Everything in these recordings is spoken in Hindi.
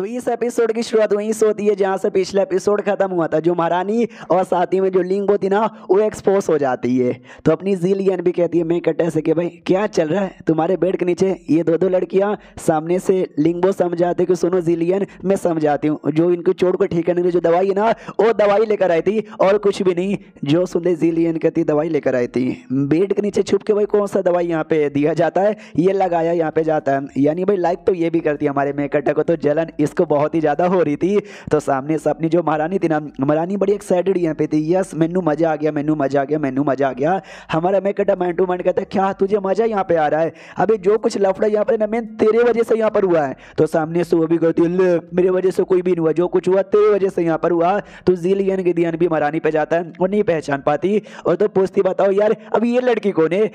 तो इस एपिसोड की शुरुआत वहीं से होती है, जहाँ से पिछला एपिसोड खत्म हुआ था। जो महारानी और साथ में जो लिंग थी ना, वो एक्सपोज हो जाती है। तो अपनी जीलियन भी कहती है, मैं कटे से कि भाई, क्या चल रहा है? तुम्हारे बेड के नीचे ये दो दो लड़कियाँ सामने से लिंगबो समझाते कि सुनो जीलियन मैं समझाती हूँ। जो इनकी चोट को ठीक करने की जो दवाई है ना, वो दवाई लेकर आई थी और कुछ भी नहीं। जो सुनते जीलियन कहती दवाई लेकर आई थी। बेड के नीचे छुप के भाई कौन सा दवाई यहाँ पे दिया जाता है? ये लगाया यहाँ पे जाता है। यानी भाई लाइक तो ये भी करती है हमारे मेकटे को तो जलन इसको बहुत ही ज़्यादा हो रही थी। तो सामने से अपनी जो महारानी थी ना, महारानी बड़ी एक्साइटेड यहाँ पे थी। यस मैनू मज़ा आ गया, मैनू मज़ा आ गया, मैनू मज़ा आ गया। हमारा मेकटा मैंड टू मैंड कहता क्या तुझे मज़ा यहाँ पे आ रहा है? अभी जो कुछ लफड़ा यहाँ पर ना, मैं तेरे वजह से यहाँ पर हुआ है। तो सामने से वो भी कहती मेरे वजह से कोई भी नहीं हुआ। जो कुछ हुआ, तेरे वजह से यहाँ पर हुआ। तो जीलियन की ध्यान भी महारानी पे जाता है और नहीं पहचान पाती। और तो पूछती, बताओ यार, अब ये लड़की कौन है?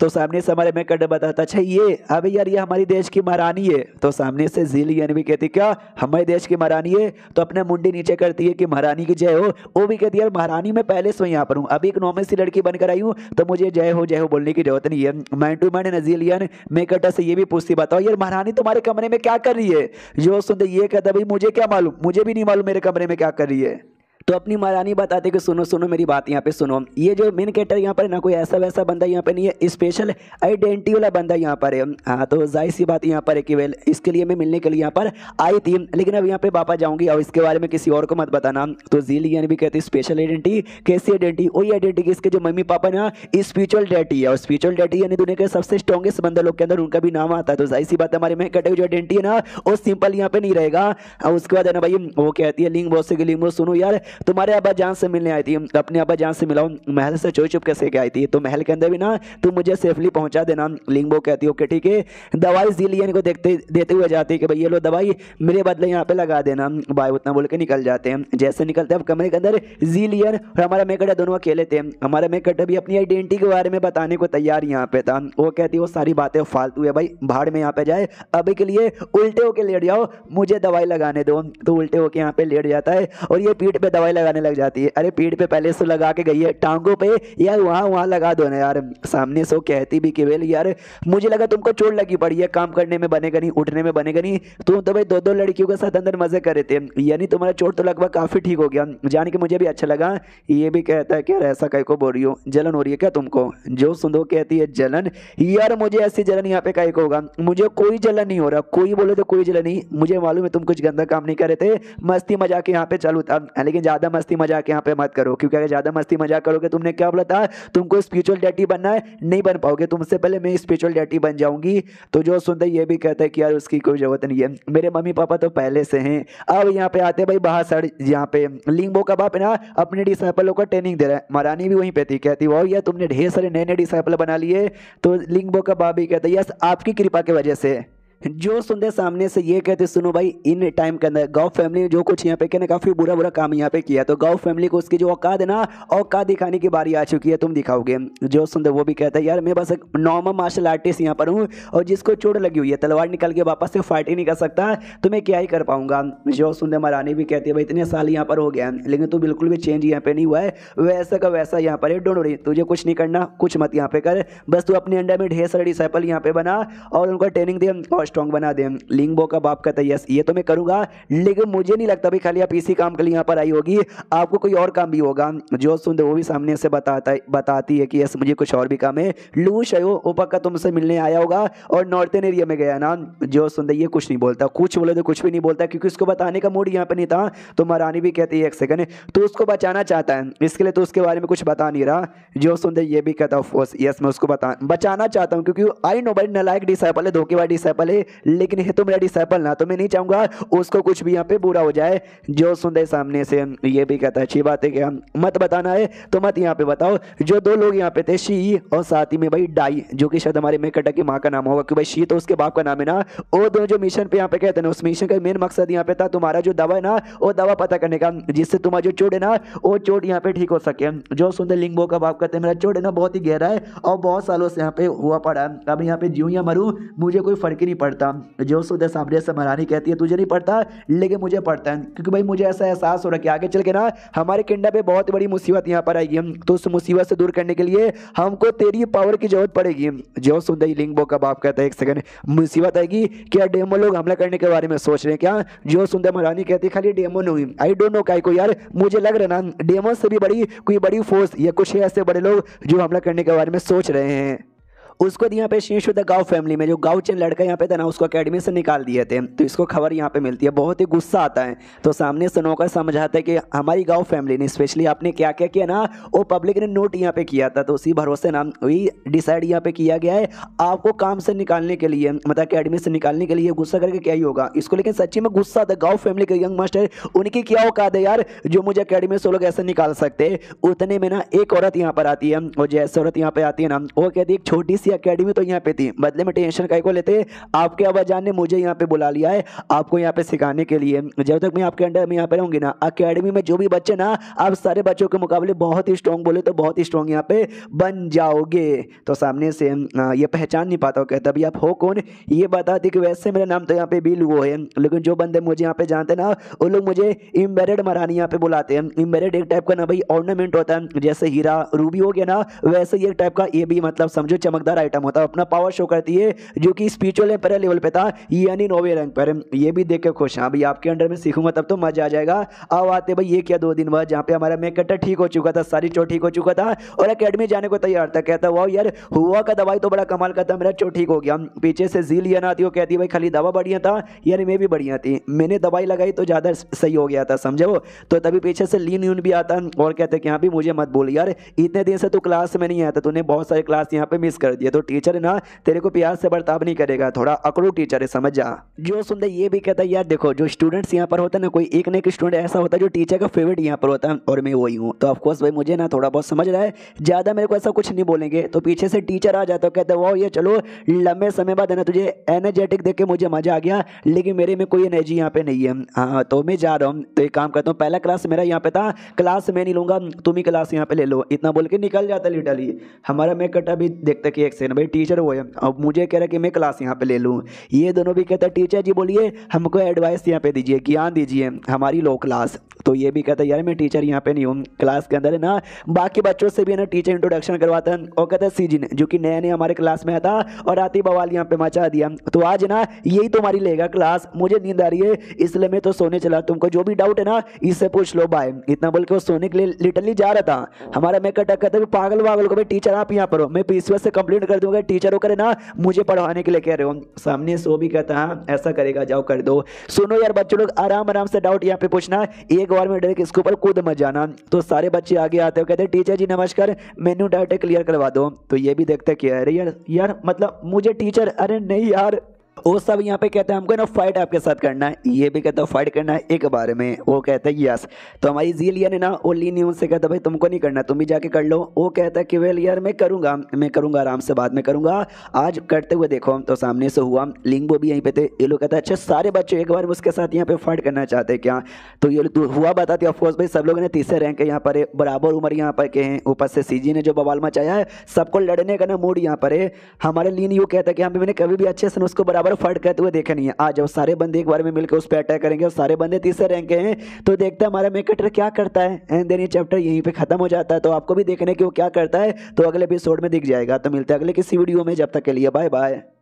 तो सामने से हमारे मेकट बताता अच्छा ये अभी यार, ये हमारी देश की महारानी है। तो सामने से जीलियन भी कहती, क्या हमारे देश की महारानी है तो अपने मुंडी नीचे करती है कि महारानी की जय हो। वो भी कहती है महारानी, मैं पहले से यहाँ पर हूँ। अभी एक नॉर्मल सी लड़की बनकर आई हूँ तो मुझे जय हो जय हो बोलने की ज़रूरत नहीं है। मैन टू मैन नजीलियन मेकटा से ये भी पूछती बताओ यार, महारानी, तुम्हारे कमरे में क्या कर रही है? जो सुनते ये कहता भाई, मुझे क्या मालूम? मुझे भी नहीं मालूम मेरे कमरे में क्या कर रही है। तो अपनी महारानी बताते कि सुनो सुनो मेरी बात यहाँ पे सुनो। ये जो मेन कैरेक्टर यहाँ पर ना, कोई ऐसा वैसा बंदा यहाँ पे नहीं है स्पेशल आइडेंटिटी वाला बंदा यहाँ पर है। हाँ तो ज़ाहिर सी बात यहाँ पर है कि वेल इसके लिए मैं मिलने के लिए यहाँ पर आई थी, लेकिन अब यहाँ पे पापा जाऊँगी, और इसके बारे में किसी और को मत बताना। तो जीलियन भी कहती स्पेशल आइडेंटिटी कैसी आइडेंटिटी वही आइडेंटिटी इसके जो मम्मी पापा ना स्पिरिचुअल डेटी है। और स्पिरिचुअल डेटी यानी दुनिया के सबसे स्ट्रॉगेस्ट बंदा लोग के अंदर उनका भी नाम आता है। तो ज़ाहिर सी बात हमारे में कटे जो आइडेंटिटी है ना, वो सिंपल यहाँ पे नहीं रहेगा। और उसके बाद है ना भाई, वो कहती है, लिंग बॉस से लिंग सुनो यार तुम्हारे अब्बा जान से मिलने आई थी, अपने अब्बा जान से मिलाओ, महल से चोई चुप कैसे आई थी। तो महल के अंदर भी ना, तुम मुझे सेफली पहुँचा देना लिंगबो कहती हो कि ठीक है। दवाई जीलियन को देखते, देते हुए जाती है कि भाई ये लो दवाई, मेरे बदले यहाँ पे लगा देना। भाई उतना बोल के निकल जाते हैं। जैसे निकलते हैं कमरे के अंदर जीलियन और हमारा मेकट दोनों अकेले थे। हमारा मेकट भी अपनी आइडेंटिटी के बारे में बताने को तैयार यहाँ पे था। वो कहती वो सारी बातें फालतू है भाई, भाड़ में यहाँ पे जाए। अभी के लिए उल्टे होके लेट जाओ, मुझे दवाई लगाने दो। तो उल्टे होके यहाँ पे लेट जाता है, और ये पीठ पे दवाई लगाने लग जाती है। अरे पीठ पे पहले से लगा के गई है, टांगों पे। यार, वहाँ वहाँ लगा दो ना यार। सामने से कहती भी केवल यार, मुझे लगा तुमको चोट लगी पड़ी है। काम करने में बनेगा नहीं, उठने में बनेगा नहीं। तुम तो भाई दो दो लड़कियों के साथ अंदर मज़े कर रहे थे। यानी तुम्हारा चोट तो लगभग काफ़ी ठीक हो गया। जान के मुझे भी अच्छा लगा। ये भी कहता है कि, यार, ऐसा कहीं को बोल रही हो? जलन हो रही है क्या तुमको? जो सुंदो कहती है, जलन? यार, मुझे ऐसी जलन यहाँ पे कहीं को होगा? मुझे कोई जलन नहीं हो रहा। कोई बोले तो कोई जलन नहीं। मुझे मालूम है तुम कुछ गंदा काम नहीं कर रहे थे। मस्ती मज़ाक यहाँ पे चालू था। लेकिन ज़्यादा मस्ती मज़ाक यहाँ पे मत करो, क्योंकि अगर ज़्यादा मस्ती मज़ाक करोगे, तुमने क्या बोला था? तुमको स्पिरिचुअल डैटी बनना है, नहीं बन पाओगे। तुमसे पहले मैं स्पिरिचुअल डैटी बन जाऊँगी। तो जो सुनते ये भी कहता है कि यार उसकी कोई ज़रूरत नहीं है। मेरे मम्मी पापा तो पहले से हैं। अब यहाँ पे आते भाई बाहर सर यहाँ पे लिंगबो का बाप ना, अपने डिसाइपलों को ट्रेनिंग दे रहा है। महारानी भी वहीं पे थी, कहती वो यार, तुमने ढेर सारे नए नए डिसाइपल बना लिए। तो लिंगबो का बाप भी कहता यस, आपकी कृपा की वजह से। जो सुनते सामने से ये कहते, सुनो भाई, इन टाइम के अंदर गाँव फैमिली ने जो कुछ यहाँ पे कहने काफ़ी बुरा बुरा काम यहाँ पे किया तो गाँव फैमिली को उसकी जो औकात है ना, औकात दिखाने की बारी आ चुकी है, तुम दिखाओगे। जो सुनते, वो भी कहता है, यार, मैं बस एक नॉर्मल मार्शल आर्टिस्ट यहाँ पर हूँ और जिसको चोट लगी हुई है, तलवार निकल के वापस से फाइट ही नहीं कर सकता तो मैं क्या ही कर पाऊँगा? जो सुनते, महारानी भी कहती है, भाई, इतने साल यहाँ पर हो गया, लेकिन तू बिल्कुल भी चेंज यहाँ पे नहीं हुआ है। वैसा का वैसा यहाँ पर है डोंट वरी तुझे कुछ नहीं करना, कुछ मत यहाँ पे कर। बस तू अपने अंडर में ढेर सारे डिसाइपल यहाँ पे बना और उनको ट्रेनिंग दे, और स्ट्रॉन्ग बना दे। लिंगबो का बाप कहता है, यस, ये तो मैं करूँगा, लेकिन मुझे नहीं लगता भाई खाली आप इसी काम के लिए यहाँ पर आई होगी। आपको कोई और काम भी होगा। जो सुंदर वो भी सामने से बताता बताती है कि, यस, मुझे कुछ और भी काम है। लूश है वो ऊपर का तुमसे मिलने आया होगा और नॉर्थन एरिया में गया ना। जो सुंदर ये कुछ नहीं बोलता। कुछ बोले तो कुछ भी नहीं बोलता, क्योंकि उसको बताने का मूड यहाँ पे नहीं था। तो महारानी भी कहती है, एक सेकंड तो उसको बचाना चाहता है। इसके लिए तो उसके बारे में कुछ बता नहीं रहा। जो सुंदर ये भी कहता है यस मैं उसको बता, बचाना चाहता हूँ, क्योंकि आई नो भाई नलायक डिसाइपल है, धोखेबाज डिसाइपल है। लेकिन है तो मेरा डिसाइपल ना तो मैं नहीं चाहूँगा उसको कुछ भी यहाँ पे बुरा हो जाए। जो सुंदर सामने से ये भी कहता है, अच्छी बात है क्या मत बताना है तो मत यहाँ पे बताओ। जो दो लोग यहाँ पे थे, शी और साथ ही में भाई डाई, जो कि शायद हमारे मेकटा की माँ का नाम होगा कि भाई शी तो उसके बाप का नाम है ना। वो दोनों जो मिशन पे यहाँ पे कहते हैं उस मिशन का मेन मकसद यहाँ पे था तुम्हारा जो दवा है ना, वो दवा पता करने का, जिससे तुम्हारा जो चोट है ना, वो चोट यहाँ पे ठीक हो सके। जो सुंदर लिंगबो का बाप कहते हैं, मेरा चोट है ना, बहुत ही गहरा है और बहुत सालों से यहाँ पे हुआ पड़ा है। अब यहाँ पे जीव या मरू, मुझे कोई फ़र्क ही नहीं पढ़ता। जो सुधे सामने से महारानी कहती है, तुझे नहीं पढ़ता? लेकिन मुझे पढ़ता है। क्योंकि भाई, मुझे ऐसा एहसास हो रहा है कि आगे चल के ना, हमारे किंडा पे बहुत बड़ी मुसीबत यहाँ पर आएगी। तो उस मुसीबत से दूर करने के लिए हमको तेरी पावर की ज़रूरत पड़ेगी। जो सुंदर लिंगबो का बाप कहता है, एक सेकंड मुसीबत आएगी? क्या डेमो लोग हमला करने के बारे में सोच रहे हैं क्या? जो सुंदर महारानी कहती है, खाली डेमो नहीं। आई डोंट नो काय को यार, मुझे लग रहा ना डेमो से भी बड़ी कोई बड़ी फोर्स या कुछ ऐसे बड़े लोग जो हमला करने के बारे में सोच रहे हैं। उसको यहाँ पे शीश था गाँव फैमिली में, जो गाँव चंद लड़का यहाँ पे था ना, उसको अकेडमी से निकाल दिए थे। तो इसको खबर यहाँ पे मिलती है। बहुत ही गुस्सा आता है। तो सामने से नौकर समझाता है कि हमारी गाँव फैमिली ने स्पेशली आपने क्या क्या किया ना, वो पब्लिक ने नोट यहाँ पे किया था। तो उसी भरोसे ना वही डिसाइड यहाँ पे किया गया है आपको काम से निकालने के लिए मतलब अकेडमी से निकालने के लिए। गुस्सा करके क्या ही होगा? इसको लेकिन सच्ची में गुस्सा था। गाँव फैमिली के यंग मास्टर उनकी क्या औकात है यार, जो मुझे अकेडमी से लोग ऐसे निकाल सकते? उतने में ना एक औरत यहाँ पर आती है, और जैसे औरत यहाँ पे आती है ना, वो कहती है, एक छोटी सी अकेडमी तो यहाँ पे थी। बदले में टेंशन काय को लेते? आपके अबाजान ने मुझे यहाँ पे बुला लिया है आपको यहाँ पे सिखाने के लिए। जब तक मैं आपके अंडर में यहाँ पे रहूँगी ना अकेडमी में जो भी बच्चे ना, आप सारे बच्चों के मुकाबले बहुत ही स्ट्रॉन्ग बोले तो बहुत ही स्ट्रॉन्ग यहाँ पे बन जाओगे। तो सामने से ये पहचान नहीं पाता कहता अभी आप हो कौन? ये बताती कि वैसे मेरा नाम तो यहाँ पे बिल वो है। लेकिन जो बंदे मुझे यहाँ पे जानते ना, वो लोग मुझे इम्बेरेड मरानी यहाँ पे बुलाते हैं। इम्बेरेड एक टाइप का ना भाई ऑर्नामेंट होता है। जैसे हीरा रूबी हो गया ना, वैसे ही एक टाइप का, ये भी मतलब समझो चमकदार आइटम होता है, अपना पावर शो करती है, जो कि स्पिरिचुअल एम्पर लेवल पे था, यानी नोवे रैंक पर। ये भी देख के खुश हाँ। भाई आपके अंडर में सीखूँगा, तब तो मज़ा आ जाएगा। अब आते भाई, ये क्या दो दिन बाद, जहाँ पे हमारा मेकटा ठीक हो चुका था, सारी चोट ठीक हो चुका था, और अकेडमी जाने को तैयार था। कहता, वाह यार, हुआ का दवाई तो बड़ा कमाल का था, मेरा चोट ठीक हो गया। पीछे से जी लिया ना आती वो कहती, भाई, खाली दवा बढ़िया था, यानी मैं भी बढ़िया थी। मैंने दवाई लगाई तो ज़्यादा सही हो गया था, समझो? तो तभी पीछे से लीन यून भी आता, और कहते कि यहाँ भी मुझे मत बोल, यार, इतने दिन से तू क्लास में नहीं आया था, तूने बहुत सारे क्लास यहाँ पे मिस कर दिया तो टीचर ना, तेरे को प्यार से बर्ताव नहीं करेगा, थोड़ा अकड़ू टीचर है, समझ जा। जो सुंदर ये भी कहता है, यार देखो, जो स्टूडेंट्स यहाँ पर होता है ना, कोई एक ना एक स्टूडेंट ऐसा होता है जो टीचर का फेवरेट यहाँ पर होता है, और मैं वही हूँ। तो ऑफकोर्स भाई, मुझे ना थोड़ा बहुत समझ रहा है, ज़्यादा मेरे को ऐसा कुछ नहीं बोलेंगे। तो पीछे से टीचर आ जाता है, कहते वो ये चलो, लंबे समय बाद है ना, तुझे एनर्जेटिक देख के मुझे मज़ा आ गया, लेकिन मेरे में कोई एनर्जी यहाँ पे नहीं है। हाँ तो मैं जा रहा हूँ तो एक काम करता हूँ, पहला क्लास मेरा यहाँ पे था क्लास मैं नहीं लूँगा, तुम ही क्लास यहाँ पे ले लो। इतना बोल के निकल जाता लिटरली हमारा मैं कटा भी देखते कि एक सेकंड भाई टीचर वो है। अब मुझे कह रहा कि मैं क्लास यहाँ पे ले लूँ। ये दोनों भी कहते टीचर जी बोलिए, हमको एडवाइस यहाँ पे दीजिए, ज्ञान दीजिए, हमारी लो क्लास तो ये भी कहता है, यार मैं टीचर यहाँ पे नहीं हूँ क्लास के अंदर है ना, बाकी बच्चों से भी है ना टीचर इंट्रोडक्शन करवाता है। और कहता है सीजिन जो कि नया नया हमारे क्लास में आता और आती बवाल यहाँ पे मचा दिया। तो आज ना, यही तुम्हारी लेगा क्लास मुझे नींद आ रही है, इसलिए मैं तो सोने चला। तुमको जो भी डाउट है ना, इससे पूछ लो बाय इतना बोल के वो सोने के लिए लिटरली जा रहा था। हमारा मैं कटा कहता पागल वागल को भाई टीचर आप यहाँ पर हो, मैं पीसीएस से कंप्लेंट कर दूँगा टीचर होकर ना, मुझे पढ़ाने के लिए कह रहे हो। सामने से भी कहता हाँ ऐसा करेगा, जाओ कर दो। सुनो यार बच्चों लोग, आराम आराम से डाउट यहाँ पे पूछना, एक बार में डायरेक्ट इसके ऊपर कूद मत जाना। तो सारे बच्चे आगे आते हो कहते टीचर जी, नमस्कार मेन्यू डायरेक्ट क्लियर करवा दो। तो ये भी देखते क्या अरे यार यार मतलब मुझे टीचर अरे नहीं यार वो सब यहाँ पे कहते हैं, हमको ना फाइट आपके साथ करना है। ये भी कहता है फाइट करना है एक बार में। वो कहता है यस तो हमारी जीलिया ने ना, वो ली लीन उनसे कहता भाई, तुमको नहीं करना, तुम भी जाके कर लो। वो कहता है कि वेल यार, मैं करूँगा मैं करूँगा, आराम से बाद में करूँगा। आज करते हुए देखो। तो सामने से हुआ लिंगो भी यहीं पे थे। ये लोग कहते हैं अच्छा सारे बच्चे एक बार उसके साथ यहाँ पे फाइट करना चाहते हैं क्या? तो ये तो हुआ बताते ऑफकोर्स भाई, सब लोग ने तीसरे रैंक यहाँ पर बराबर उम्र यहाँ पर के हैं। ऊपर से सीजी ने जो बवाल मचाया है, सबको लड़ने का ना मूड यहाँ पर है। हमारे लीन यू कहता है कि हाँ मैंने कभी भी अच्छे से उसको बराबर फाइट करते हुए देखा नहीं है। आज जब सारे बंदे एक बार में मिलकर उस पर अटैक करेंगे और सारे बंदे तीसरे रैंक के हैं तो देखते हैं हमारा मेकटर क्या करता है। एंड देन ये चैप्टर यहीं पर खत्म हो जाता है तो आपको भी देखने की वो क्या करता है तो अगले एपिसोड में दिख जाएगा। तो मिलते हैं अगले किसी वीडियो में, जब तक के लिए बाय बाय